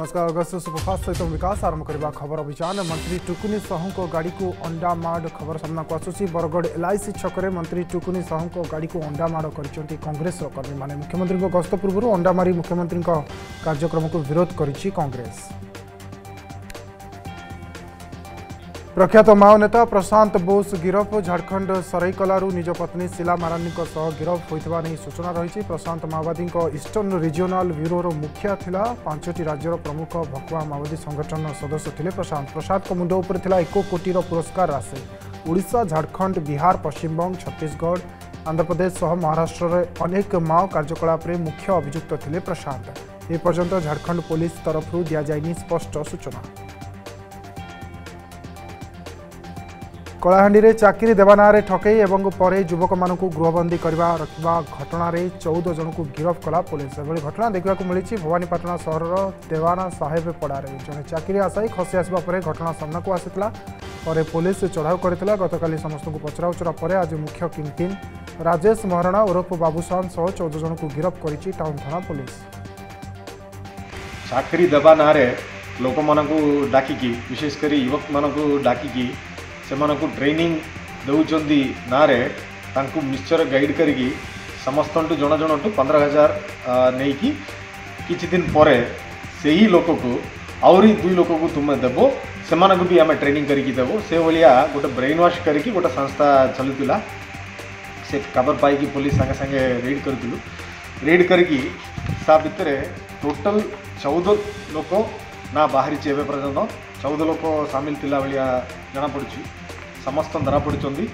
नमस्कार अगस्त सुप्रभाश आरम्भ खबर अभियान मन्त्री टुकुनि साह गाडी अड खबर सामना आसु बरगड एलआईसी छकृ को गाडी अड गरिन्छ कङ्ग्रेस कर्मी मुख्यमन्त्रीको गस्त पूर्व अारी मुख्यमन्त्री कार्य विरोध गरिन्छ प्रख्यात माओ नेता बोस गिरफ गिरफखखण्ड सरइकलु निज पत्नी सिला मारानीको सह गिरफा नै सूचना रहेछ प्रशान्त माओवादीको इष्टर्ण रिजनाल व्यो र मुख्य पाँच प्रमुख भकुवा माओवादी सङ्गठन सदस्य थिएँ प्रशान्त प्रशान्तको मुड उपला एक कोटिर पुरस्कार राशि ओडा झाडखण्ड बिहार पश्चिमबङ छत्तिशगढ आन्ध्र प्रदेश महाराष्ट्र र अनेक माओ मुख्य अभियुक्त ले प्रशान्त एपर्न्त झाडखण्ड पुलिस तरफ्रु दि दि स्पष्ट सूचना କଳାହାଣ୍ଡିରେ ଚାକିରି ଦେବା ନାଁରେ ଠକେଇ ଏବଂ ପରେ ଯୁବକମାନଙ୍କୁ ଗୃହବନ୍ଦୀ କରିବା ରଖିବା ଘଟଣାରେ ଚଉଦ ଜଣଙ୍କୁ ଗିରଫ କଲା ପୋଲିସ ଏଭଳି ଘଟଣା ଦେଖିବାକୁ ମିଳିଛି ଭବାନୀପାଟଣା ସହରର ଦେୱାନା ସାହେବ ପଡ଼ାରେ ଜଣେ ଚାକିରି ଆଶାୟୀ ଖସି ଆସିବା ପରେ ଘଟଣା ସାମ୍ନାକୁ ଆସିଥିଲା ପରେ ପୋଲିସ ଚଢ଼ାଉ କରିଥିଲା ଗତକାଲି ସମସ୍ତଙ୍କୁ ପଚରାଉଚରା ପରେ ଆଜି ମୁଖ୍ୟ କିମ୍କିନ୍ ରାଜେଶ ମହାରଣା ଓରଫ ବାବୁସାନ ସହ ଚଉଦ ଜଣଙ୍କୁ ଗିରଫ କରିଛି ଟାଉନ୍ ଥାନା ପୋଲିସ ଚାକିରି ଦେବା ନାଁରେ ଲୋକମାନଙ୍କୁ ଡାକିକି ବିଶେଷ କରି ଯୁବକମାନଙ୍କୁ ଡାକିକି ସେମାନଙ୍କୁ ଟ୍ରେନିଂ ଦେଉଛନ୍ତି ନାଁରେ ତାଙ୍କୁ ନିଶ୍ଚୟ ଗାଇଡ଼ କରିକି ସମସ୍ତଙ୍କଠୁ ଜଣ ଜଣଠୁ ପନ୍ଦର ହଜାର ନେଇକି କିଛି ଦିନ ପରେ ସେହି ଲୋକକୁ ଆହୁରି ଦୁଇ ଲୋକକୁ ତୁମେ ଦେବ ସେମାନଙ୍କୁ ବି ଆମେ ଟ୍ରେନିଂ କରିକି ଦେବୁ ସେଭଳିଆ ଗୋଟେ ବ୍ରେନ୍ ୱାଶ୍ କରିକି ଗୋଟେ ସଂସ୍ଥା ଚାଲୁଥିଲା ସେ ଖବର ପାଇକି ପୋଲିସ ସାଙ୍ଗେ ସାଙ୍ଗେ ରେଡ୍ କରିଥିଲୁ ରେଡ୍ କରିକି ତା ଭିତରେ ଟୋଟାଲ୍ ଚଉଦ ଲୋକ ନା ବାହାରିଛି ଏବେ ପର୍ଯ୍ୟନ୍ତ ଚଉଦ ଲୋକ ସାମିଲ ଥିଲା ଭଳିଆ ଜଣାପଡ଼ୁଛି ସମସ୍ତ ଧରା ପଡ଼ିଛନ୍ତି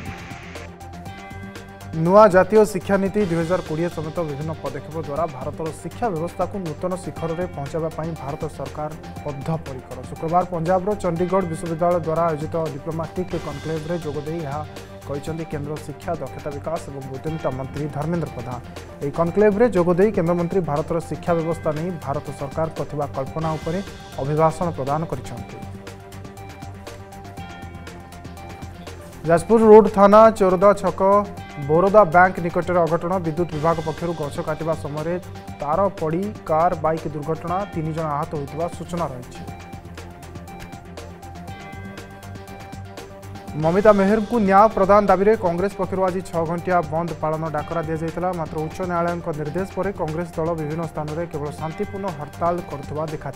ନୂଆ ଜାତୀୟ ଶିକ୍ଷାନୀତି ଦୁଇହଜାର କୋଡ଼ିଏ ସମେତ ବିଭିନ୍ନ ପଦକ୍ଷେପ ଦ୍ୱାରା ଭାରତର ଶିକ୍ଷା ବ୍ୟବସ୍ଥାକୁ ନୂତନ ଶିଖରରେ ପହଞ୍ଚାଇବା ପାଇଁ ଭାରତ ସରକାର ବଦ୍ଧପରିକର ଶୁକ୍ରବାର ପଞ୍ଜାବର ଚଣ୍ଡିଗଡ଼ ବିଶ୍ୱବିଦ୍ୟାଳୟ ଦ୍ୱାରା ଆୟୋଜିତ ଡିପ୍ଲୋମାଟିକ୍ କନକ୍ଲେଭ୍ରେ ଯୋଗଦେଇ ଏହା କହିଛନ୍ତି କେନ୍ଦ୍ର ଶିକ୍ଷା ଦକ୍ଷତା ବିକାଶ ଏବଂ ଉଦ୍ୟମିତା ମନ୍ତ୍ରୀ ଧର୍ମେନ୍ଦ୍ର ପ୍ରଧାନ ଏହି କନକ୍ଲେଭ୍ରେ ଯୋଗଦେଇ କେନ୍ଦ୍ରମନ୍ତ୍ରୀ ଭାରତର ଶିକ୍ଷା ବ୍ୟବସ୍ଥା ନେଇ ଭାରତ ସରକାରଙ୍କ ଥିବା କଳ୍ପନା ଉପରେ ଅଭିଭାଷଣ ପ୍ରଦାନ କରିଛନ୍ତି ଯାଜପୁର ରୋଡ୍ ଥାନା ଚୋରଦା ଛକ ବୋରଦା ବ୍ୟାଙ୍କ ନିକଟରେ ଅଘଟଣ ବିଦ୍ୟୁତ୍ ବିଭାଗ ପକ୍ଷରୁ ଗଛ କାଟିବା ସମୟରେ ତାର ପଡ଼ି କାର୍ ବାଇକ୍ ଦୁର୍ଘଟଣା ତିନି ଜଣ ଆହତ ହୋଇଥିବା ସୂଚନା ରହିଛି মমিতা মেহেরঙ্কু ন্যায় প্রদান দাবিরে কংগ্রেস পক্ষর আজ ছঘণ্টিয়া বন্ধ পালন ডাকরা দিয়া মাত্র উচ্চ ন্যায়ালয় নির্দেশ পরে কংগ্রেস দল বিভিন্ন স্থানরে কেবল শান্তিপূর্ণ হরতাল করুয়া দেখা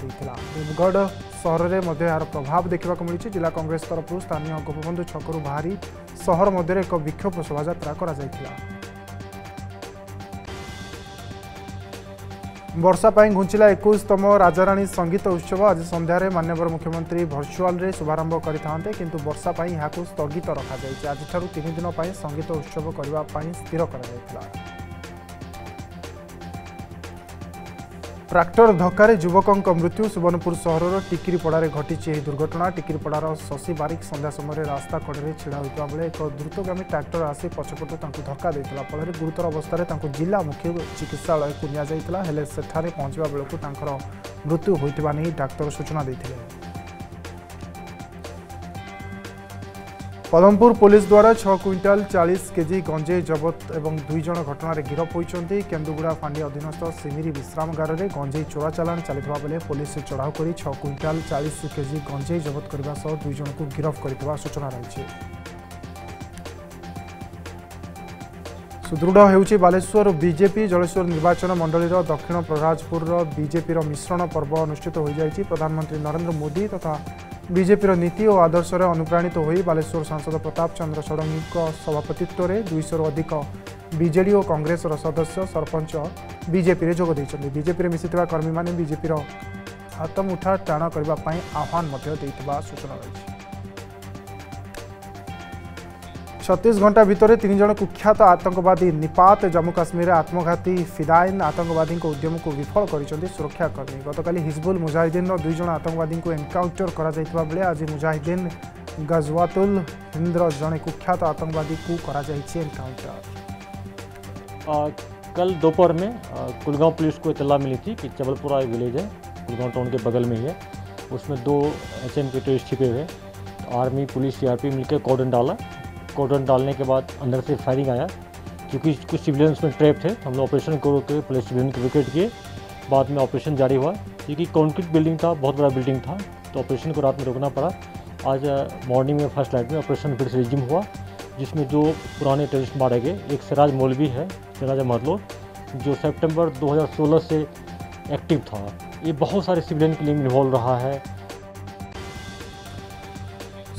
ডিমগড় সহরের মধ্যে এর প্রভাব দেখা মিছে জেলা কংগ্রেস তরফ স্থানীয় গোপবন্ধু ছকর বাহারি সহর মধ্যে এক বিক্ষোভ শোভাযাত্রা করা वर्षाप घुँचिला एकैतम राजाराणी संगीत उत्सव आज सन्धार मान्यवर मुख्यमन्त्री भर्चुअल शुभारम्भ गरिथगित रखाइछ आजठ तिनदिन संगीत उत्सव स्थिर ট্রাক্টর ধক্কায় যুবকঙ্ক মৃত্যু সুবর্ণপুর সহরর টিকিরিপড়ার ঘটিছে এই দুর্ঘটনা টিকিরিপড়ার শশী বারিক সন্ধ্যা সময় রাস্তা কড়ে ছিড়া হয়েছে বেড়ে এক দ্রুতগামী ট্রাক্টর আসি পছপটু তাঁকু ধক্কা দিয়েছিল ফলে গুরুতর অবস্থায় তাঁকু জেলা মুখ্য চিকিৎসালয়কু নিয়ে যাই হলে সেঠারে পৌঁছবা বেড়ে তাঁর মৃত্যু হয়ে ডাক্তার সূচনা দিয়েছিলেন ପଦମପୁର ପୋଲିସ ଦ୍ୱାରା ଛଅ କ୍ୱିଣ୍ଟାଲ ଚାଳିଶ କେଜି ଗଞ୍ଜେଇ ଜବତ ଏବଂ ଦୁଇ ଜଣ ଘଟଣାରେ ଗିରଫ ହୋଇଛନ୍ତି କେନ୍ଦୁଗୁଡ଼ା ଫାଣ୍ଡି ଅଧୀନସ୍ଥ ସିମିରି ବିଶ୍ରାମଗାରରେ ଗଞ୍ଜେଇ ଚୋରା ଚାଲାଣ ଚାଲିଥିବା ବେଳେ ପୋଲିସ ଚଢ଼ାଉ କରି ଛଅ କ୍ୱିଣ୍ଟାଲ ଚାଳିଶ କେଜି ଗଞ୍ଜେଇ ଜବତ କରିବା ସହ ଦୁଇ ଜଣଙ୍କୁ ଗିରଫ କରିଥିବା ସୂଚନା ରହିଛି ସୁଦୃଢ଼ ହେଉଛି ବାଲେଶ୍ୱର ବିଜେପି ଜଳେଶ୍ୱର ନିର୍ବାଚନ ମଣ୍ଡଳୀର ଦକ୍ଷିଣ ପ୍ରରାଜପୁରର ବିଜେପିର ମିଶ୍ରଣ ପର୍ବ ଅନୁଷ୍ଠିତ ହୋଇଯାଇଛି ପ୍ରଧାନମନ୍ତ୍ରୀ ନରେନ୍ଦ୍ର ମୋଦି ତଥା ବିଜେପିର ନୀତି ଓ ଆଦର୍ଶରେ ଅନୁପ୍ରାଣିତ ହୋଇ ବାଲେଶ୍ୱର ସାଂସଦ ପ୍ରତାପ ଚନ୍ଦ୍ର ଷଡ଼ଙ୍ଗୀଙ୍କ ସଭାପତିତ୍ୱରେ ଦୁଇଶହରୁ ଅଧିକ ବିଜେଡ଼ି ଓ କଂଗ୍ରେସର ସଦସ୍ୟ ସରପଞ୍ଚ ବିଜେପିରେ ଯୋଗ ଦେଇଛନ୍ତି ବିଜେପିରେ ମିଶିଥିବା କର୍ମୀମାନେ ବିଜେପିର ହାତମୁଠା ଟାଣ କରିବା ପାଇଁ ଆହ୍ୱାନ ମଧ୍ୟ ଦେଇଥିବା ସୂଚନା ରହିଛି छत्तीस घंटा भितर तीन जन कुख्यात आतंकवादी निपात जम्मू काश्मीर आत्मघाती फिदायन आतंकवादी उद्यम को विफल कर सुरक्षाकर्मी गत काली हिजबुल मुजाहिदीन दुई जन आतंकवादी को एनकाउंटर कर बेले आज मुजाहिदीन गजवातुल हिंद्र जड़े कुख्यात आतंकवादी को करा एनकाउंटर कल दोपहर में कुलगांव पुलिस को इतला मिली थी कि चबलपुरा विलेज है कुलगांव टाउन के बगल में ही है उसमें दो एच एम टेस्ट छिपे हुए आर्मी पुलिस सीआरपी आर मिलकर कॉर्डन डाला कोडन डालने के बाद अंदर से फायरिंग आया क्योंकि कुछ सिविलियंस में ट्रैप थे तो हम लोग ऑपरेशन को के पुलिस सिविलियन को विकेट किए बाद में ऑपरेशन जारी हुआ क्योंकि कॉन्क्रीट बिल्डिंग था बहुत बड़ा बिल्डिंग था तो ऑपरेशन को रात में रोकना पड़ा आज मॉर्निंग में फर्स्ट लाइट में ऑपरेशन फिर से रिज्यूम हुआ जिसमें जो पुराने टेरिस्ट मारे गए एक सराज मौलवी है सराज महलो जो सेप्टेम्बर दो से एक्टिव था ये बहुत सारे सिविलियन के लिए इन्वॉल्व रहा है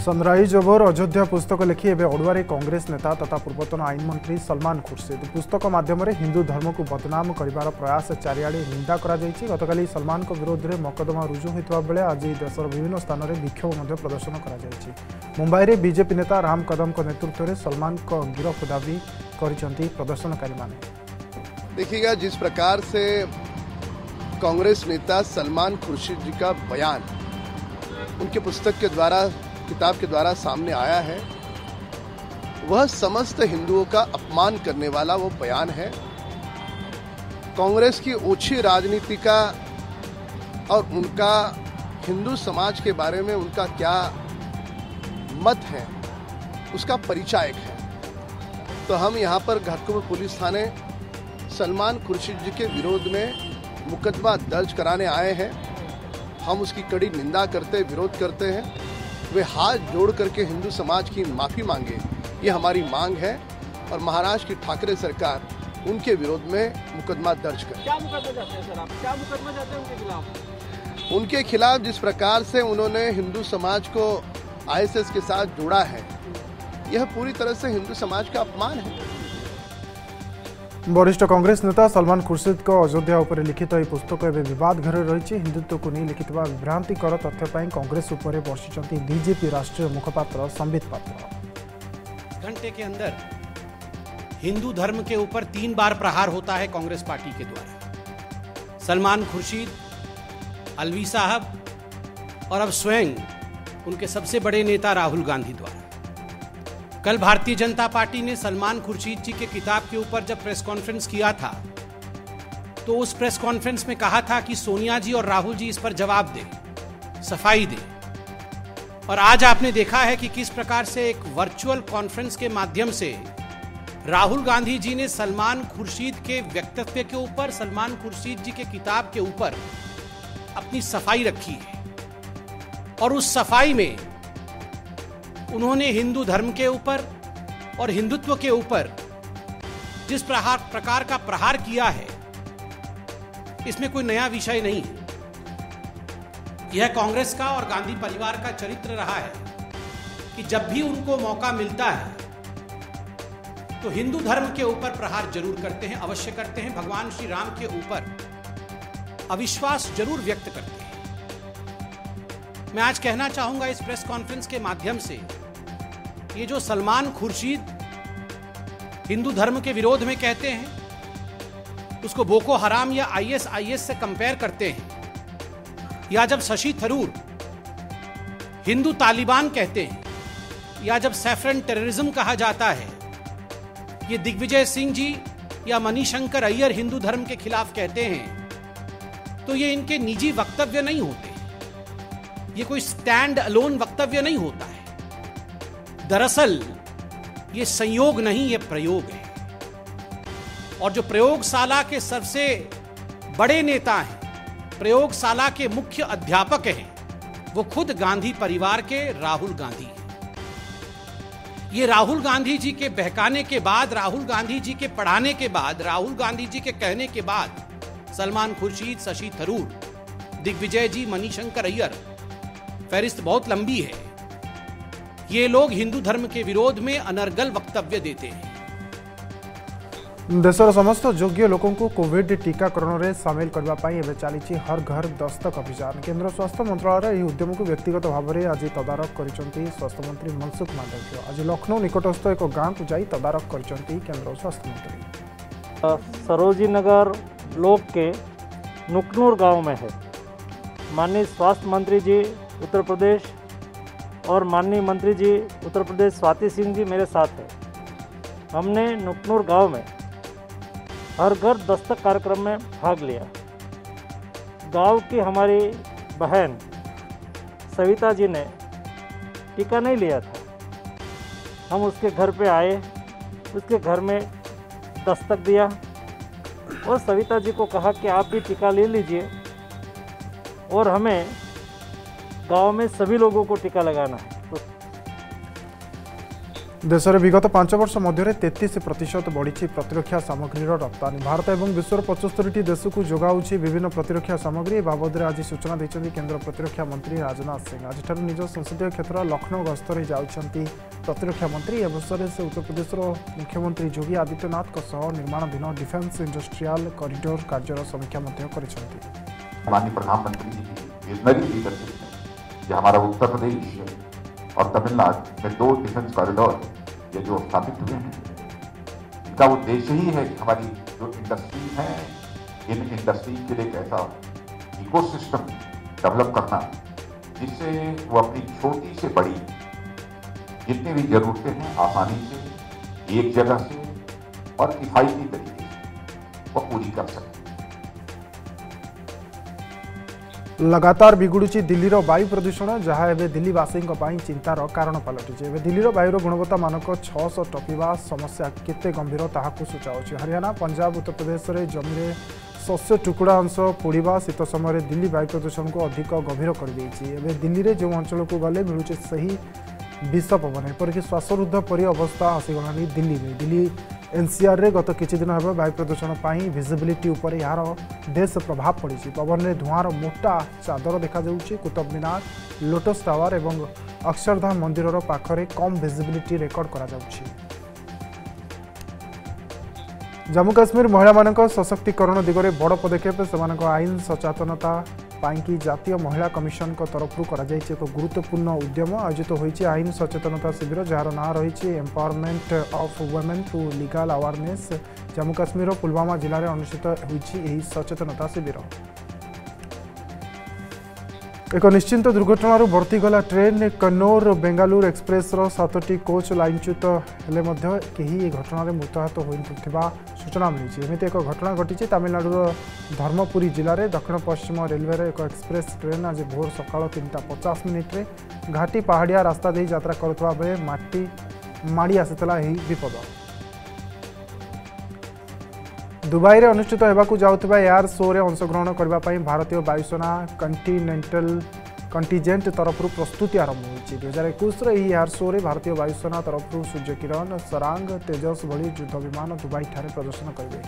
सनरइज ओवर अयोध्या पुस्तक लेखि एवं अड़ुआरे कांग्रेस नेता तथा पूर्वतन आईन मंत्री सलमान खुर्शीद पुस्तक मध्यम हिंदू धर्म को बदनाम करार प्रयास चारिड़े निंदा का सलमान विरोध में मकदमा रुजु होता बेले आज देशर विभिन्न स्थान में विक्षोभ प्रदर्शन कर मुंबई में बजेपी नेता राम कदम नेतृत्व में सलमान गिरफ दावी कर प्रदर्शनकारी देखिएगा जिस प्रकार से कांग्रेस नेता सलमान खुर्शीद जी का बयान उनके पुस्तक के द्वारा किताब के द्वारा सामने आया है वह समस्त हिंदुओं का अपमान करने वाला वो बयान है कांग्रेस की ओछी राजनीति का और उनका हिंदू समाज के बारे में उनका क्या मत है उसका परिचायक है तो हम यहाँ पर घाटकुपर पुलिस थाने सलमान खुर्शीद जी के विरोध में मुकदमा दर्ज कराने आए हैं हम उसकी कड़ी निंदा करते विरोध करते हैं वे हाथ जोड़ करके हिंदू समाज की माफ़ी मांगे ये हमारी मांग है और महाराष्ट्र की ठाकरे सरकार उनके विरोध में मुकदमा दर्ज कर क्या मुकदमा चाहते हैं सर आप क्या मुकदमा चाहते हैं उनके खिलाफ उनके खिलाफ जिस प्रकार से उन्होंने हिंदू समाज को आईएसएस के साथ जोड़ा है यह पूरी तरह से हिंदू समाज का अपमान है वरिष्ठ कांग्रेस नेता सलमान खुर्शीद अयोध्या उपर लिखित यह पुस्तक एवं बद घर रही हिंदुत्व को नहीं लिखि विभ्रांतिकर तथ्यपाई कंग्रेस उपर बसी बीजेपी राष्ट्रीय मुखपात्र संबित पात्र घंटे के अंदर हिंदू धर्म के ऊपर तीन बार प्रहार होता है कांग्रेस पार्टी के द्वारा सलमान खुर्शीद अलवी साहब और अब स्वयं उनके सबसे बड़े नेता राहुल गांधी द्वारा कल भारतीय जनता पार्टी ने सलमान खुर्शीद जी के किताब के ऊपर जब प्रेस कॉन्फ्रेंस किया था तो उस प्रेस कॉन्फ्रेंस में कहा था कि सोनिया जी और राहुल जी इस पर जवाब दें सफाई दें और आज आपने देखा है कि किस प्रकार से एक वर्चुअल कॉन्फ्रेंस के माध्यम से राहुल गांधी जी ने सलमान खुर्शीद के व्यक्तित्व के ऊपर सलमान खुर्शीद जी के किताब के ऊपर अपनी सफाई रखी है और उस सफाई में उन्होंने हिंदू धर्म के ऊपर और हिंदुत्व के ऊपर जिस प्रहार प्रकार का प्रहार किया है इसमें कोई नया विषय नहीं है यह कांग्रेस का और गांधी परिवार का चरित्र रहा है कि जब भी उनको मौका मिलता है तो हिंदू धर्म के ऊपर प्रहार जरूर करते हैं अवश्य करते हैं भगवान श्री राम के ऊपर अविश्वास जरूर व्यक्त करते हैं मैं आज कहना चाहूंगा इस प्रेस कॉन्फ्रेंस के माध्यम से ये जो सलमान खुर्शीद हिंदू धर्म के विरोध में कहते हैं उसको बोको हराम या आईएसआईएस से कंपेयर करते हैं या जब शशि थरूर हिंदू तालिबान कहते हैं या जब सैफरन टेररिज्म कहा जाता है ये दिग्विजय सिंह जी या मनीशंकर अय्यर हिंदू धर्म के खिलाफ कहते हैं तो ये इनके निजी वक्तव्य नहीं होते ये कोई स्टैंड अलोन वक्तव्य नहीं होता है दरअसल ये संयोग नहीं ये प्रयोग है और जो प्रयोगशाला के सबसे बड़े नेता हैं प्रयोगशाला के मुख्य अध्यापक हैं वो खुद गांधी परिवार के राहुल गांधी हैं ये राहुल गांधी जी के बहकाने के बाद राहुल गांधी जी के पढ़ाने के बाद राहुल गांधी जी के कहने के बाद सलमान खुर्शीद शशि थरूर दिग्विजय जी मनीशंकर अय्यर फहरिस्त बहुत लंबी है ये लोग हिंदू धर्म के विरोध में अनर्गल वक्तव्य देते हैं देशर समस्त योग्य लोक कोविड टीकाकरण में सामिल करने चली हर घर दस्तक अभियान केन्द्र स्वास्थ्य मंत्रालय यह उद्यम को व्यक्तिगत भाव में आज तदारख कर स्वास्थ्य मंत्री मनसुख मांडव्य आज लक्ष्मौ निकटस्थ एक गांव को जी तदारख कर केन्द्र स्वास्थ्य मंत्री सरोजी नगर लोक के नुकनूर गाँव में है माननीय स्वास्थ्य मंत्री जी उत्तर प्रदेश और माननीय मंत्री जी उत्तर प्रदेश स्वाति सिंह जी मेरे साथ हैं हमने नुकनूर गांव में हर घर दस्तक कार्यक्रम में भाग लिया गांव की हमारी बहन सविता जी ने टीका नहीं लिया था हम उसके घर पे आए उसके घर में दस्तक दिया और सविता जी को कहा कि आप भी टीका ले लीजिए और हमें गांव में सभी लोगों को टीका लगाना है तो देश में विगत पांच वर्ष मध्य तेतीस प्रतिशत बढ़ी प्रतिरक्षा सामग्री रप्तानी भारत और विश्वर पचस्तरी देश को जगह विभिन्न प्रतिरक्षा सामग्री बाबद आज सूचना देखते केन्द्र प्रतिरक्षा मंत्री राजनाथ सिंह आज निज संसदीय क्षेत्र लक्षण गस्तर जाती प्रतिरक्षा मंत्री अवसर से उत्तर प्रदेश मुख्यमंत्री योगी आदित्यनाथ निर्माणाधीन डिफेन्स इंडस्ट्रीआल कर समीक्षा ये हमारा उत्तर प्रदेश और तमिलनाडु में दो डिफेंस कॉरिडोर ये जो स्थापित हुए हैं इनका उद्देश्य ही है कि हमारी जो इंडस्ट्री है इन इंडस्ट्री के लिए एक ऐसा इकोसिस्टम डेवलप करना जिससे वो अपनी छोटी से बड़ी जितनी भी जरूरतें हैं आसानी से एक जगह से और किफायती तरीके से वो पूरी कर सकते ଲଗାତାର ବିଗୁଡ଼ୁଛି ଦିଲ୍ଲୀର ବାୟୁ ପ୍ରଦୂଷଣ ଯାହା ଏବେ ଦିଲ୍ଲୀବାସୀଙ୍କ ପାଇଁ ଚିନ୍ତାର କାରଣ ପାଲଟିଛି ଏବେ ଦିଲ୍ଲୀର ବାୟୁର ଗୁଣବତ୍ତା ମାନକ ଛଅଶହ ଟପିବା ସମସ୍ୟା କେତେ ଗମ୍ଭୀର ତାହାକୁ ସୂଚାଉଛି ହରିୟାଣା ପଞ୍ଜାବ ଉତ୍ତରପ୍ରଦେଶରେ ଜମିରେ ଶସ୍ୟ ଟୁକୁଡ଼ା ଅଂଶ ପୋଡ଼ିବା ଶୀତ ସମୟରେ ଦିଲ୍ଲୀ ବାୟୁ ପ୍ରଦୂଷଣକୁ ଅଧିକ ଗଭୀର କରିଦେଇଛି ଏବେ ଦିଲ୍ଲୀରେ ଯେଉଁ ଅଞ୍ଚଳକୁ ଗଲେ ମିଳୁଛି ସେହି ବିଷ ପବନ ଏପରିକି ଶ୍ୱାସରୁଦ୍ଧ ପରି ଅବସ୍ଥା ଆସିଗଲାଣି ଦିଲ୍ଲୀରେ ଦିଲ୍ଲୀ এনসিআর গত কিছু দিন হবে বায়ু প্রদূষণ ভিজিবিলিটি উপরে এর বেশ প্রভাব পড়ছে পবনের ধূয়ার মোটা চাদর দেখা যাচ্ছে কুতুব মিনার লোটস টাওয়ার এবং অক্ষরধাম মন্দির পাখে কম ভিজিবিলিটি রেকর্ড করা যাচ্ছে জম্মু কাশ্মীর মহিলা সশক্তিকরণ দিগরে বড় পদক্ষেপ সে আইন সচেতনতা पाई जतियों महिला कमिशन तरफ कर एक गुरुत्वपूर्ण उद्यम आयोजित तो होती आईन सचेतनता शिविर जार ना रही empowerment of women to legal awareness Jammu Kashmir Pulwama जिले में अनुषित होती सचेतनता शिविर ଏକ ନିଶ୍ଚିନ୍ତ ଦୁର୍ଘଟଣାରୁ ବର୍ତ୍ତିଗଲା ଟ୍ରେନ୍ କନ୍ନୌର ବେଙ୍ଗାଲୁରୁ ଏକ୍ସପ୍ରେସ୍ର ସାତଟି କୋଚ୍ ଲାଇନଚ୍ୟୁତ ହେଲେ ମଧ୍ୟ କେହି ଏହି ଘଟଣାରେ ମୃତାହତ ହୋଇନଥିବା ସୂଚନା ମିଳିଛି ଏମିତି ଏକ ଘଟଣା ଘଟିଛି ତାମିଲନାଡୁର ଧର୍ମପୁରୀ ଜିଲ୍ଲାରେ ଦକ୍ଷିଣ ପଶ୍ଚିମ ରେଲୱେର ଏକ ଏକ୍ସପ୍ରେସ୍ ଟ୍ରେନ୍ ଆଜି ଭୋର ସକାଳ ତିନିଟା ପଚାଶ ମିନିଟ୍ରେ ଘାଟି ପାହାଡ଼ିଆ ରାସ୍ତା ଦେଇ ଯାତ୍ରା କରୁଥିବା ବେଳେ ମାଟି ମାଡ଼ି ଆସିଥିଲା ଏହି ବିପଦ ଦୁବାଇରେ ଅନୁଷ୍ଠିତ ହେବାକୁ ଯାଉଥିବା ଏୟାର ଶୋରେ ଅଂଶଗ୍ରହଣ କରିବା ପାଇଁ ଭାରତୀୟ ବାୟୁସେନା କଣ୍ଟିନେଣ୍ଟାଲ କଣ୍ଟିଜେଣ୍ଟ ତରଫରୁ ପ୍ରସ୍ତୁତି ଆରମ୍ଭ ହୋଇଛି ଦୁଇ ହଜାର ଏକୋଇଶରେ ଏହି ଏୟାର ଶୋରେ ଭାରତୀୟ ବାୟୁସେନା ତରଫରୁ ସୂର୍ଯ୍ୟକିରଣ ସରାଙ୍ଗ ତେଜସ୍ ଭଳି ଯୁଦ୍ଧ ବିମାନ ଦୁବାଇଠାରେ ପ୍ରଦର୍ଶନ କରିବେ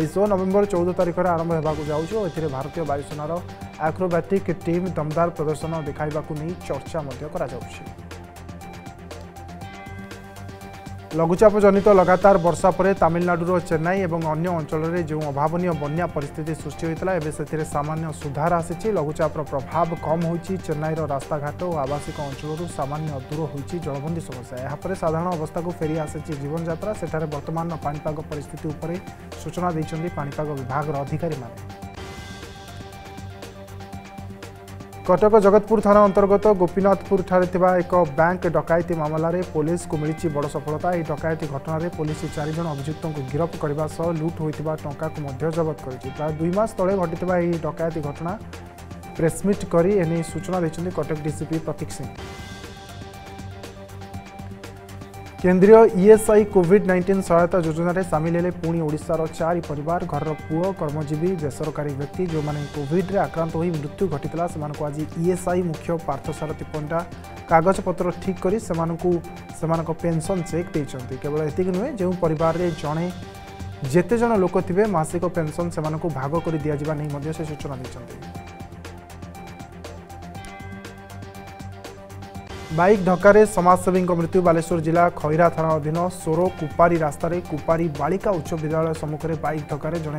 ଏହି ଶୋ ନଭେମ୍ବର ଚଉଦ ତାରିଖରେ ଆରମ୍ଭ ହେବାକୁ ଯାଉଛି ଓ ଏଥିରେ ଭାରତୀୟ ବାୟୁସେନାର ଆକ୍ରୋବାଟିକ୍ ଟିମ୍ ଦମଦାର ପ୍ରଦର୍ଶନ ଦେଖାଇବାକୁ ନେଇ ଚର୍ଚ୍ଚା ମଧ୍ୟ କରାଯାଉଛି লঘুচাপ জনিত লাগাতার বর্ষা পরে তামিলনাড়ুর চেন্নাই এবং অন্য অঞ্চলরে যে অভাবনীয় বনিয়া পরিস্থিতি সৃষ্টি হইতালা এবে সেটিরে সাধারণ সুধার আসেছি লঘুচাপৰ প্রভাব কম হইছি চেন্নাইৰ রাস্তাঘাট আৰু আৱাসিক অঞ্চলৰো সামান্য দূৰ হৈছি জলবন্ধি সমস্যা এহপরে সাধাৰণ অৱস্থা কো फेरी আসেছি জীবন যাত্ৰা সেটিৰ বৰ্তমানৰ পানীভাগৰ পৰিস্থিতি ওপৰে সূচনা দিছந்தி পানীভাগৰ বিভাগৰ अधिकारी মানে କଟକ ଜଗତପୁର ଥାନା ଅନ୍ତର୍ଗତ ଗୋପୀନାଥପୁର ଠାରେ ଥିବା ଏକ ବ୍ୟାଙ୍କ ଡକାୟତି ମାମଲାରେ ପୋଲିସକୁ ମିଳିଛି ବଡ଼ ସଫଳତା ଏହି ଡକାୟତି ଘଟଣାରେ ପୋଲିସ ଚାରିଜଣ ଅଭିଯୁକ୍ତଙ୍କୁ ଗିରଫ କରିବା ସହ ଲୁଟ୍ ହୋଇଥିବା ଟଙ୍କାକୁ ମଧ୍ୟ ଜବତ କରିଛି ପ୍ରାୟ ଦୁଇ ମାସ ତଳେ ଘଟିଥିବା ଏହି ଡକାୟତି ଘଟଣା ପ୍ରେସମିଟ୍ କରି ଏନେଇ ସୂଚନା ଦେଇଛନ୍ତି କଟକ ଡିସିପି ପ୍ରତୀକ ସିଂ কেন্দ্রীয় ইএসআই কোভিড নাইন্টিন সহায়তা যোজনার সামিল হলে পুঁ ওড়শার চারি পরিবার ঘরর পুয় কর্মজীবী বেসরকারি ব্যক্তি যে কোভিডে আক্রান্ত হয়ে মৃত্যু ঘটি সে আজ ইএসআই মুখ্য পার্থসারথী পণ্ডা কাগজপত্র ঠিক করে সে পেনশন চেক দিয়েছেন কেবল এটি নুহে যে পরিবারে জনে যেতে জন লোক থাকবে মাসিক পেনশন সে ভাগ করে দিয়া যা নিয়ে সে সূচনা দিয়েছেন बइक ढक्कै समाजसेवीको मृत्यु बालेश्वर जिला खैरा थाना अधीन सोरो कुपारी रातार कुपारी बालिका उच्च विद्यालय सम्मुखले बइक ढक्कै जन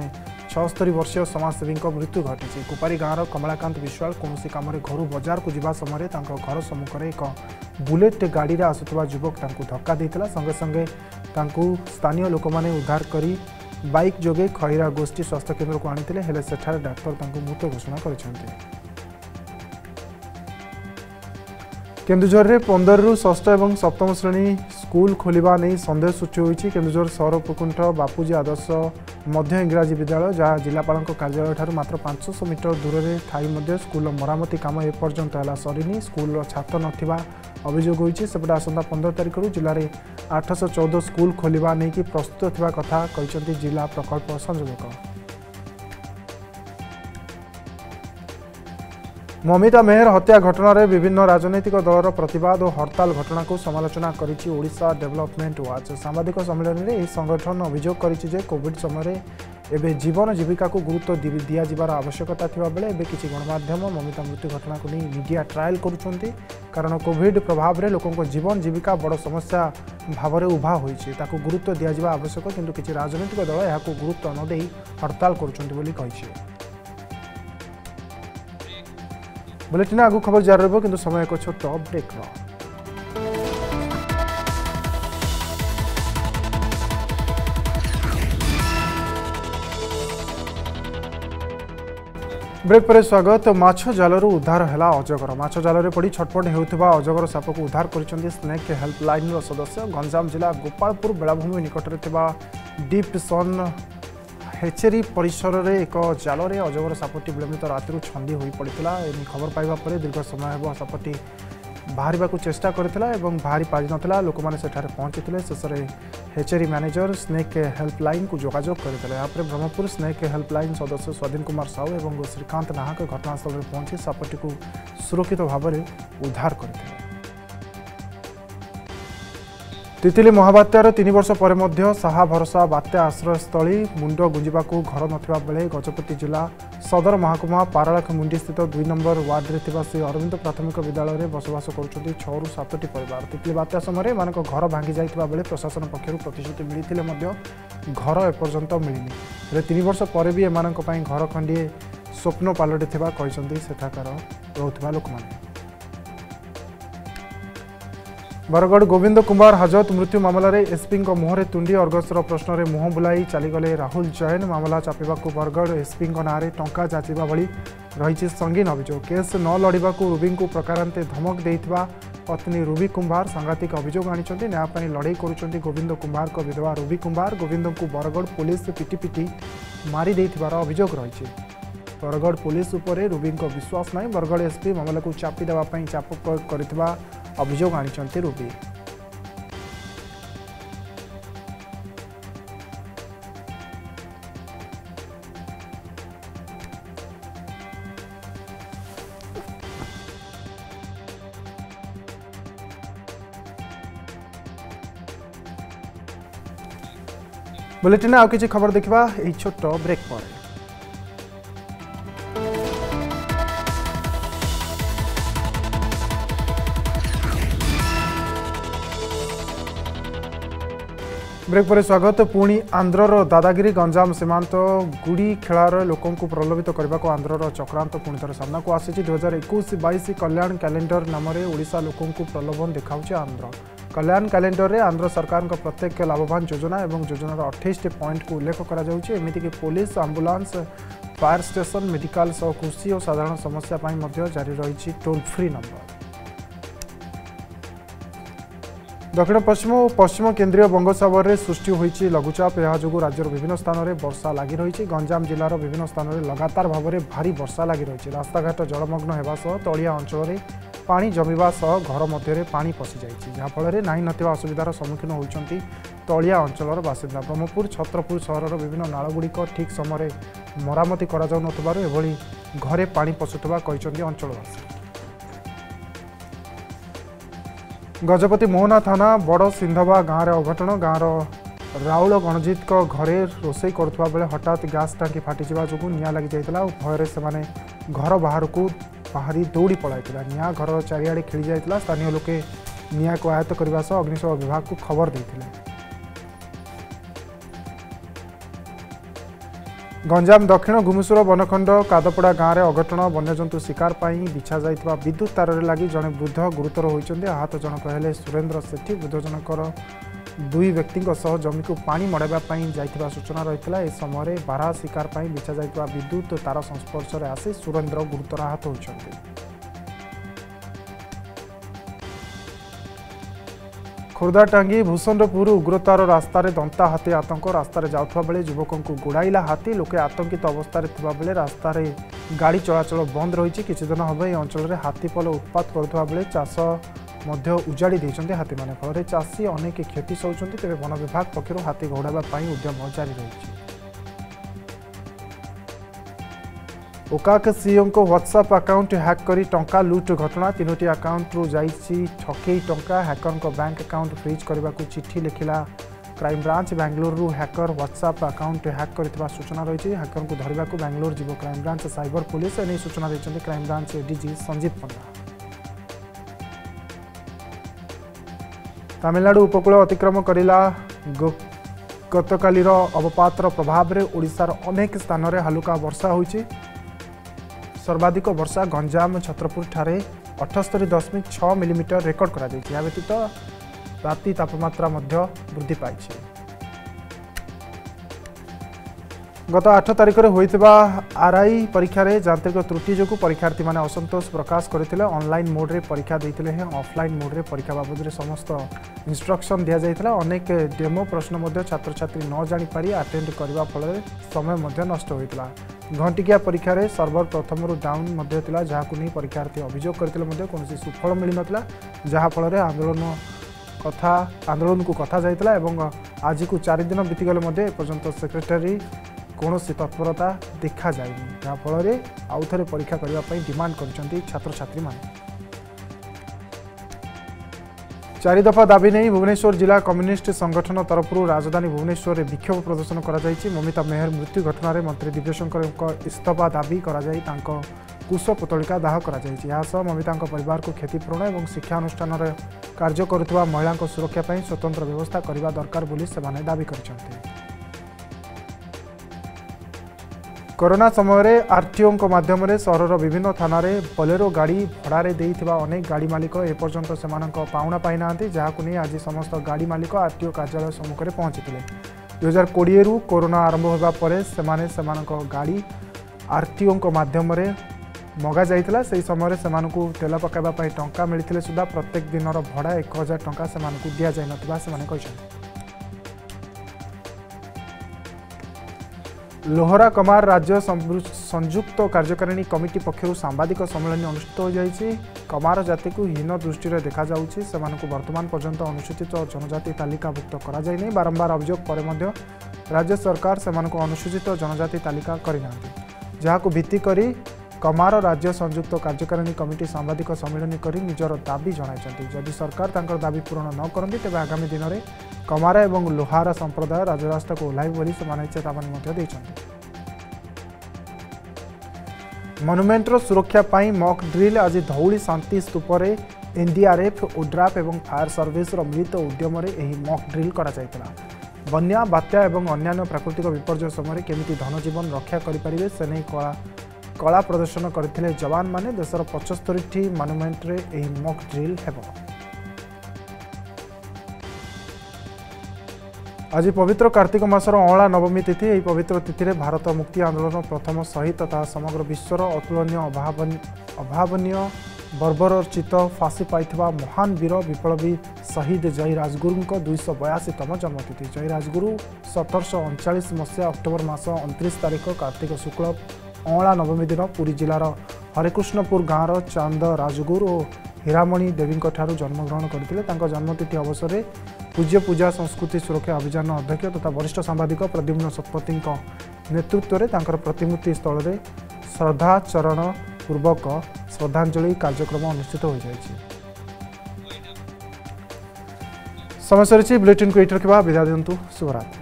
छोरी वर्षीय समसेवीको मृत्यु घटिन्छ कुपारि गाँ र कमलाका विश्वास कौसि कामले घर बजारको जा समयले घर सम्मुखर एक बुलेट गाडी आसुवा जुवकता धक्का दिला संगे संगे त स्थानीय लोक उद्धारक बइक जोगे खैरा गोष्ठी स्वास्थ्य को केन्द्रको आनिसले डाक्तर मृत घोषणा गरिन्छ केन्दूर रु पन्ध्रु षष्ठ सप्तम श्रेणी स्कूल स्कुल खोलिने सन्देश सृष्टि केन्दूर केन्दुझर सहरपुकुठ बापूजी आदर्श मध्य इङराजी विद्यालय जहाँ जिल्लापा कार्यालय मात्र ठु म पाँच सय मिटर दूरले स्कूल मरमति काम एपर्न्त सरि स्कुल स्कूल छात्र नभियोग आस पन्ध्र स्कूल जौँ स्कुल कि प्रस्तुत कथा थाहा जिला प्रकल्प संयोजक মমিতা মেহর হত্যা ঘটনার বিভিন্ন রাজনৈতিক দলর প্রতবাদ ও হরতাল ঘটনাকে সমালোচনা করেছে ওড়শা ডেভেলপমেন্ট ওয়াচ সাংবাদিক সম্মেলনে এই সংগঠন অভিযোগ করেছে যে কোভিড সময় এবে জীবন জীবিকাকে গুরুত্ব দিয়াযার আবশ্যকতা থাকবে এবে কিছু গণমাধ্যম মমিতা মৃত্যু ঘটনাকে নিয়ে মিডিয়া ট্রায়াল করছেন কারণ কোভিড প্রভাবে লোক জীবন জীবিকা বড় সমস্যা ভাবে উভা হয়েছে তাকে গুরুত্ব দিয়াযা আবশ্যক কিন্তু কিছু রাজনৈতিক দল এখন গুরুত্ব নদে হরতাল করছেন বলে কে 블릿না আগু খবর জারৰিবো কিন্তু সময়কো ছট আপডেট কৰা ব্ৰেকৰ পৰা স্বাগতম মাছো জালৰ উদ্ধাৰ হলা অজগৰ মাছো জালৰে পঢ়ি চটপট হেউতবা অজগৰ সাপক উদ্ধাৰ কৰিছந்தி স্নেক হেল্পলাইনৰ সদস্য গঞ্জাম জিলা গোパールপুৰ বলাভূমিৰ নিকটৰতবা ডিপছন हेचेरी परिसर में एक जाल में अजगर सापटी विलंबित राति छंदी हो पड़ा खबर पाइबा दीर्घ समय हे सापटी बाहर को चेस्टा कर बाहरी पार ना लोक मैंने पहुंची शेष हेचेरी मैनेजर स्नेक हेल्पलाइन को जोजोग करते यापर ब्रह्मपुर स्नेक हेल्पलाइन सदस्य स्वाधीन कुमार साहू और श्रीकांत नाहक घटनास्थल में पहुंची सापटी को सुरक्षित भाव में उद्धार करते तितली महावात्यार तिनि वर्ष परे मध्य साहा भरोसा बात्या आश्रयस्थळी मुंड गुञ्जिबाकु घर नथिबा बेले गजपति जिल्ला सदर महाकुमा पारळाख मुंडी स्थित दुई नंबर वार्डरे थिबा श्री अरविन्द प्राथमिक विद्यालय विद्यालयरे बसवास करुछन्ति छ रु सातटी परिवार तितली बात्या समयरे मानक घर भांगी जाइथिबा बेले प्रशासन पक्षरु प्रतिश्रुति मिलिथिले मध्य घर एपर्यंत मिलिनि रे तिनि वर्ष परे बि एमानक पई घर खंडिए स्वप्न पालटिथिबा कहिछन्ति सेठाकार रहुथिबा लोकमाने ବରଗଡ଼ ଗୋବିନ୍ଦ କୁମାର ହାଜତ ମୃତ୍ୟୁ ମାମଲାରେ ଏସ୍ପିଙ୍କ ମୁହଁରେ ତୁଣ୍ଡି ଅର୍ଗସର ପ୍ରଶ୍ନରେ ମୁହଁ ବୁଲାଇ ଚାଲିଗଲେ ରାହୁଲ ଜୈନ ମାମଲା ଚାପିବାକୁ ବରଗଡ଼ ଏସ୍ପିଙ୍କ ନାଁରେ ଟଙ୍କା ଯାଚିବା ଭଳି ରହିଛି ସଙ୍ଗୀନ ଅଭିଯୋଗ କେସ୍ ନ ଲଢ଼ିବାକୁ ରୁବିଙ୍କୁ ପ୍ରକାରାନ୍ତେ ଧମକ ଦେଇଥିବା ପତ୍ନୀ ରୁବି କୁମ୍ଭାର ସାଂଘାତିକ ଅଭିଯୋଗ ଆଣିଛନ୍ତି ନ୍ୟାୟ ପାଇଁ ଲଢ଼େଇ କରୁଛନ୍ତି ଗୋବିନ୍ଦ କୁମ୍ଭାରଙ୍କ ବିଧବା ରୁବି କୁମ୍ଭାର ଗୋବିନ୍ଦଙ୍କୁ ବରଗଡ଼ ପୋଲିସ ପିଟି ପିଟି ମାରି ଦେଇଥିବାର ଅଭିଯୋଗ ରହିଛି ବରଗଡ଼ ପୋଲିସ ଉପରେ ରୁବିଙ୍କ ବିଶ୍ୱାସ ନାହିଁ ବରଗଡ଼ ଏସ୍ପି ମାମଲାକୁ ଚାପି ଦେବା ପାଇଁ ଚାପ ପ୍ରୟୋଗ କରିଥିବା अभोग ଆଣିଛନ୍ତି बुलेटिन आउ कि खबर देखा एक छोट ब्रेक पर ब्रेक पो स्वागत पूर्ण आन्ध्र र दादागिरी गञ्जाम सीमान्त गुडी खेला लोक प्रलोभित गर् चक्रान्त पूर सामना आसिन्छ दुई हजार एकै बइस कल्याण क्यालेण्डर नामले ओडा लोक प्रलोभन देखाउँछ आन्ध्र कल्याण क्यालेण्डरे आन्ध्र सरकारको प्रत्येक लाभवान योजना योजनार एोजनार पॉइंट को उल्लेख राउँछ police ambulance fire station medical सह कृषि साधारण समस्याप जारी रहेछ टोल फ्री नंबर दक्षिण पश्चिम पश्चिम केन्द्रीय बङोसगर सृष्टि हुन्छ लघुचाप यहाँ राज्य विभिन्न स्थान स्थानले वर्षा रही छ गंजाम जिल्ला विभिन्न स्थान स्थानले लगातार भावर भारी वर्षा रही छ रास्ताघाट जलमग्न तय अञ्चल जमिरासँग घर मध्य पसिन्छ जहाँफल नाहि नसुविधार सम्मुखीन हुन्छ तञ्चल बासिन्दा ब्रह्मपुर छत्रपुर सहरर विभिन्न नाडगुडिस ठिक समय मरमति नभए घर पासुवा अञ्चलवासी ଗଜପତି ମୋହନା ଥାନା ବଡ଼ ସିନ୍ଧବା ଗାଁରେ ଅଘଟଣ ଗାଁର ରାଉଳ ଗଣଜିତଙ୍କ ଘରେ ରୋଷେଇ କରୁଥିବା ବେଳେ ହଠାତ୍ ଗ୍ୟାସ୍ ଟାଙ୍କି ଫାଟିଯିବା ଯୋଗୁଁ ନିଆଁ ଲାଗିଯାଇଥିଲା ଓ ଭୟରେ ସେମାନେ ଘର ବାହାରକୁ ବାହାରି ଦୌଡ଼ି ପଳାଇଥିଲା ନିଆଁ ଘରର ଚାରିଆଡ଼େ ଖେଳି ଯାଇଥିଲା ସ୍ଥାନୀୟ ଲୋକେ ନିଆଁକୁ ଆୟତ୍ତ କରିବା ସହ ଅଗ୍ନିଶମ ବିଭାଗକୁ ଖବର ଦେଇଥିଲେ ଗଞ୍ଜାମ ଦକ୍ଷିଣ ଘୁମୁସୁର ବନଖଣ୍ଡ କାଦପଡ଼ା ଗାଁରେ ଅଘଟଣ ବନ୍ୟଜନ୍ତୁ ଶିକାର ପାଇଁ ବିଛା ଯାଇଥିବା ବିଦ୍ୟୁତ୍ ତାରରେ ଲାଗି ଜଣେ ବୃଦ୍ଧ ଗୁରୁତର ହୋଇଛନ୍ତି ଆହତ ଜଣକ ହେଲେ ସୁରେନ୍ଦ୍ର ସେଠୀ ବୃଦ୍ଧ ଜଣଙ୍କର ଦୁଇ ବ୍ୟକ୍ତିଙ୍କ ସହ ଜମିକୁ ପାଣି ମଡ଼ାଇବା ପାଇଁ ଯାଇଥିବା ସୂଚନା ରହିଥିଲା ଏ ସମୟରେ ବାରାହ ଶିକାର ପାଇଁ ବିଛା ଯାଇଥିବା ବିଦ୍ୟୁତ୍ ତାର ସଂସ୍ପର୍ଶରେ ଆସି ସୁରେନ୍ଦ୍ର ଗୁରୁତର ଆହତ ହୋଇଛନ୍ତି খোর্ধা টাঙ্গি ভূষণপুর উগ্রতার রাস্তার দন্তা হাতী আতঙ্ক রাস্তায় যাওয়া বেড়ে যুবক গোড়াইলা হাতী লোকে আতঙ্কিত অবস্থায় থাকবে রাস্তায় গাড়ি চলাচল বন্ধ রয়েছে কিছুদিন হব এই অঞ্চলের হাতী পল উৎপাত করুয়া বেড়ে চাষ ମଧ୍ୟ উজাড়ি দিয়েছেন হাতী মানে ফলে চাষী অনেক ক্ষতি ତେବେ তবে বন বিভাগ পক্ষ হাতী ପାଇଁ উদ্যম জারি রয়েছে ওকা কাসিয়ং কো হোয়াটসেপ অ্যাকাউন্ট হ্যাক করি টঙ্কা লুট ঘটনা তিনটি অ্যাকাউন্ট রু যাইছি ছকেই টঙ্কা হ্যাকার কো ব্যাংক অ্যাকাউন্ট ফ্রিজ করিবা কো চিঠি লিখিলা ক্রাইম ব্রাঞ্চ বেঙ্গালুরু রু হ্যাকার হোয়াটসেপ অ্যাকাউন্ট হ্যাক করিবা সূচনা রহিছে হ্যাকার কো ধরবা কো বেঙ্গালুরু জীব ক্রাইম ব্রাঞ্চ সাইবার পুলিশ এনি সূচনা দিছନ୍ତି ক্রাইম ডান্স এডিজি সঞ্জীব পন্ডা তামিলনাড়ু উপকূলে अतिक्रम করিলা গতকালিৰ অপাত্র প্রভাবৰে ওড়িশাৰ अनेक স্থানৰ হে হালুকা বৰষা হৈছে ସର୍ବାଧିକ ବର୍ଷା ଗଞ୍ଜାମ ଛତ୍ରପୁରଠାରେ ଅଠସ୍ତରୀ ଦଶମିକ ଛଅ ମିଲିମିଟର ରେକର୍ଡ କରାଯାଇଛି ଏହା ବ୍ୟତୀତ ରାତି ତାପମାତ୍ରା ମଧ୍ୟ ବୃଦ୍ଧି ପାଇଛି গত 8 তারিখ রে হইতিবা আরআই পরীক্ষা রে যান্ত্রিক ত্রুটি যোকু পরীক্ষার্থী মানে অসন্তোষ প্রকাশ করিতলে অনলাইন মোড রে পরীক্ষা দেইতিলে হে অফলাইন মোড রে পরীক্ষা বাবদর সমস্ত ইনস্ট্রাকশন দিয়া যাইতলা अनेक डेमो প্রশ্ন মধ্যে ছাত্রছাত্রী ন জানি পারি অ্যাটেন্ড করিবা ফলে সময় মধ্যে নষ্ট হইতলা ঘন্টি কিয়া পরীক্ষা রে সার্ভার প্রথমৰু ডাউন মধ্য তিলা যাহা কো নি পরীক্ষার্থী অভিযোগ করিতলে মধ্যে কোনসি সুফল মিলি নতলা যাহা ফলে আন্দোলন কথা আন্দোলন কো কথা যাইতলা এবং আজি কো 4 দিন বীতি গলে মধ্যে পর্যন্ত সেক্রেটারি কোনো সে তৎপরতা দেখা যাইনি তা ফলে আউথরে পরীক্ষা করিবা পই ডিমান্ড করচন্তি ছাত্র ছাত্রী মানে চারি দফা দাবি nei ভুবনেশ্বর জেলা কমিউনিস্ট সংগঠন তরফুরু রাজধানী ভুবনেশ্বরে বিক্ষোভ প্রদর্শন করা যাইচি মমিতা মেহর মৃত্যু ঘটনারে মন্ত্রী দিব্যশঙ্করଙ୍କ ইস্তফা দাবি করা যাইি তাঁক কো কুশো পোতলিকা দাহ করা যাইচি ইহাস মমিতাଙ୍କ পরিবার কো ক্ষতিপূরণ এবং শিক্ষা অনুষ্ঠানরে কার্যকরিতবা মহিলা কো সুরক্ষা পই স্বতন্ত্র ব্যবস্থা করিবা দরকার বলি সেমানে দাবি করচন্তি କରୋନା ସମୟରେ ଆର୍ଟିଓଙ୍କ ମାଧ୍ୟମରେ ସହରର ବିଭିନ୍ନ ଥାନାରେ ବୋଲେରୋ ଗାଡ଼ି ଭଡ଼ାରେ ଦେଇଥିବା ଅନେକ ଗାଡ଼ି ମାଲିକ ଏପର୍ଯ୍ୟନ୍ତ ସେମାନଙ୍କ ପାଉଣା ପାଇନାହାନ୍ତି ଯାହାକୁ ନେଇ ଆଜି ସମସ୍ତ ଗାଡ଼ି ମାଲିକ ଆର୍ଟିଓ କାର୍ଯ୍ୟାଳୟ ସମ୍ମୁଖରେ ପହଞ୍ଚିଥିଲେ ଦୁଇହଜାର କୋଡ଼ିଏରୁ କରୋନା ଆରମ୍ଭ ହେବା ପରେ ସେମାନେ ସେମାନଙ୍କ ଗାଡ଼ି ଆର୍ଟିଓଙ୍କ ମାଧ୍ୟମରେ ମଗାଯାଇଥିଲା ସେହି ସମୟରେ ସେମାନଙ୍କୁ ତେଲ ପକାଇବା ପାଇଁ ଟଙ୍କା ମିଳିଥିଲେ ସୁଦ୍ଧା ପ୍ରତ୍ୟେକ ଦିନର ଭଡ଼ା ଏକ ହଜାର ଟଙ୍କା ସେମାନଙ୍କୁ ଦିଆଯାଇନଥିବା ସେମାନେ କହିଛନ୍ତି লোহরা কমার রাজ্য সংযুক্ত কার্যকারিণী কমিটি পক্ষ সাংবাদিক সম্মিলনী অনুষ্ঠিত হয়েছে কমার জাতি হীন দৃষ্টি দেখা যাচ্ছে সে বর্তমান পর্যন্ত অনুসূচিত জনজাতি তালিকাভুক্ত করা যায়নি বারম্বার অভিযোগ পরে রাজ্য সরকার সে অনুসূচিত জনজাতি তালিকা করে না যা ভিত্তি করে କମାର ରାଜ୍ୟ ସଂଯୁକ୍ତ କାର୍ଯ୍ୟକାରିଣୀ କମିଟି ସାମ୍ବାଦିକ ସମ୍ମିଳନୀ କରି ନିଜର ଦାବି ଜଣାଇଛନ୍ତି ଯଦି ସରକାର ତାଙ୍କର ଦାବି ପୂରଣ ନ କରନ୍ତି ତେବେ ଆଗାମୀ ଦିନରେ କମାର ଏବଂ ଲୋହାର ସମ୍ପ୍ରଦାୟ ରାଜରାସ୍ତାକୁ ଓହ୍ଲାଇବ ବୋଲି ସେମାନେ ଚେତାବନୀ ମଧ୍ୟ ଦେଇଛନ୍ତି ମନୁମେଣ୍ଟର ସୁରକ୍ଷା ପାଇଁ ମକ୍ ଡ୍ରିଲ୍ ଆଜି ଧଉଳି ଶାନ୍ତି ସ୍ତୂପରେ ଏନ୍ଡିଆର୍ଏଫ୍ ଓଡ୍ରାଫ୍ ଏବଂ ଫାୟାର ସର୍ଭିସର ମିଳିତ ଉଦ୍ୟମରେ ଏହି ମକ୍ ଡ୍ରିଲ୍ କରାଯାଇଥିଲା ବନ୍ୟା ବାତ୍ୟା ଏବଂ ଅନ୍ୟାନ୍ୟ ପ୍ରାକୃତିକ ବିପର୍ଯ୍ୟୟ ସମୟରେ କେମିତି ଧନଜୀବନ ରକ୍ଷା କରିପାରିବେ ସେ ନେଇ କଳା କଳା ପ୍ରଦର୍ଶନ କରିଥିଲେ ଯବାନମାନେ ଦେଶର ପଞ୍ଚସ୍ତରୀଟି ମନୁମେଣ୍ଟରେ ଏହି ମକ୍ ଡ୍ରିଲ୍ ହେବ ଆଜି ପବିତ୍ର କାର୍ତ୍ତିକ ମାସର ଅଁଳା ନବମୀ ତିଥି ଏହି ପବିତ୍ର ତିଥିରେ ଭାରତ ମୁକ୍ତି ଆନ୍ଦୋଳନ ପ୍ରଥମ ସହିତ ତାହା ସମଗ୍ର ବିଶ୍ୱର ଅତୁଳନୀୟ ଅଭାବନୀୟ ବର୍ବରର୍ଚିତ ଫାଶୀ ପାଇଥିବା ମହାନ ବୀର ବିପ୍ଳବୀ ଶହୀଦ ଜୟୀ ରାଜଗୁରୁଙ୍କ ଦୁଇଶହ ବୟାଅଶୀତମ ଜନ୍ମତିଥି ଜୟୀ ରାଜଗୁରୁ ସତରଶହ ଅଣଚାଳିଶ ମସିହା ଅକ୍ଟୋବର ମାସ ଅଣତିରିଶ ତାରିଖ କାର୍ତ୍ତିକ ଶୁକ୍ଳ ଅଁଳା ନବମୀ ଦିନ ପୁରୀ ଜିଲ୍ଲାର ହରେକୃଷ୍ଣପୁର ଗାଁର ଚାନ୍ଦ ରାଜଗୁରୁ ଓ ହୀରାମଣି ଦେବୀଙ୍କଠାରୁ ଜନ୍ମଗ୍ରହଣ କରିଥିଲେ ତାଙ୍କ ଜନ୍ମତିଥି ଅବସରରେ ପୂଜ୍ୟ ପୂଜା ସଂସ୍କୃତି ସୁରକ୍ଷା ଅଭିଯାନର ଅଧ୍ୟକ୍ଷ ତଥା ବରିଷ୍ଠ ସାମ୍ବାଦିକ ପ୍ରଦ୍ୟୁମ୍ନ ଶତପଥୀଙ୍କ ନେତୃତ୍ୱରେ ତାଙ୍କର ପ୍ରତିମୂର୍ତ୍ତି ସ୍ଥଳରେ ଶ୍ରଦ୍ଧାଚରଣ ପୂର୍ବକ ଶ୍ରଦ୍ଧାଞ୍ଜଳି କାର୍ଯ୍ୟକ୍ରମ ଅନୁଷ୍ଠିତ ହୋଇଯାଇଛି ସମସ୍ୟା ରହିଛି ବୁଲେଟିନ୍କୁ ଏଇଠି ରଖିବା ବିଦାୟ ଦିଅନ୍ତୁ ଶୁଭରାତ୍ର